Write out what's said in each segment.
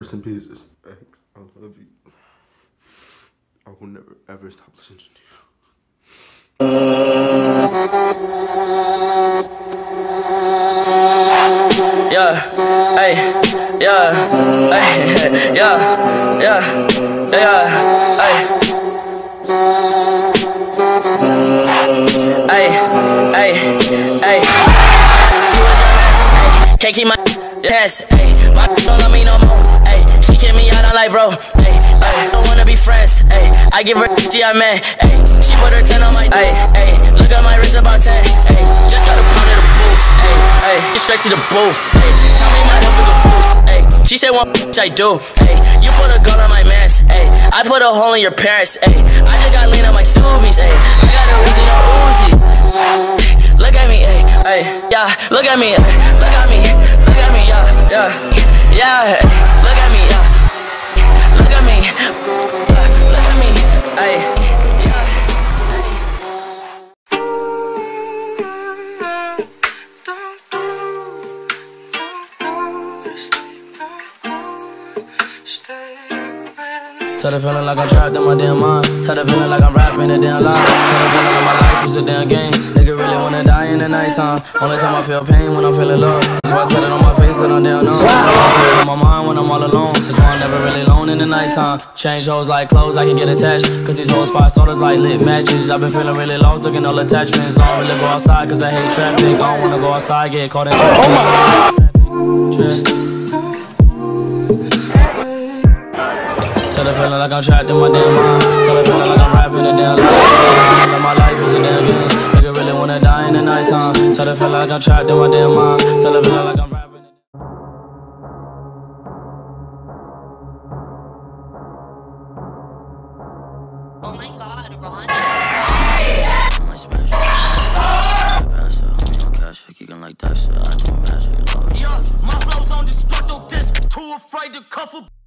Rest in peace, X. I love you. I will never ever stop listening to you. Yeah, hey, yeah, hey, yeah, yeah, yeah, hey. Hey, hey, hey. Can't keep my ass, ayy. My don't love me no more, ayy. She kick me out on life, bro, ayy. ayy. Don't wanna be friends, ayy. I give her she I man, ayy. She put her 10 on my, ayy, ayy. Look at my wrist about 10, ayy. Just got a pound of the booth, ayy, ayy. Get straight to the booth, ayy. Tell me my health is a fools, ayy. She said one I do, ayy. You put a gun on my mans, ayy. I put a hole in your parents, ayy. I just got lean on my Subies, ayy. I got a Uzi, no Uzi. Look at me, ayy, ayy, yeah. Look at me, ayy. Look at me, look at me, yeah, yeah, yeah. Look at me, yeah. Look at me. Look at me, ayy. Tell the feeling like I'm trapped in my damn mind. Tell the feeling like I'm rapping a damn lie. Tell the feeling like my life is a damn game. The nighttime. Only time I feel pain when I'm feeling love. That's why I tell it on my face that I'm down on. I tell it on my mind when I'm all alone. That's why I'm never really alone in the nighttime. Change hoes like clothes, I can get attached. Cause these hoes five starters like lit matches. I've been feeling really lost, looking all attachments. I don't really go outside cause I hate traffic. I don't wanna go outside, get caught in traffic. Oh tell the feeling like I'm trapped in my damn mind. Tell the feeling like I'm rapping a damn lie. Nighttime. Tell the feeling like I'm trapped in my damn mind. Tell the feeling like I'm rapping. Oh my god, Ron. My special. Pass it, homie, on cash, kicking like that shit. I do magic, Lord. Yeah, my flow's on destructo disc. Too afraid to cuff a.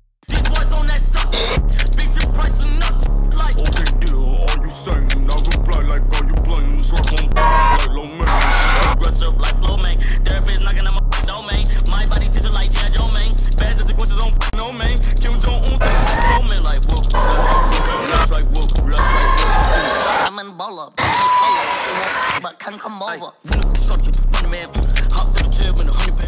Bola, but I'm solo. She won't, can come over. Really man. Hop to the gym in a hundred pounds.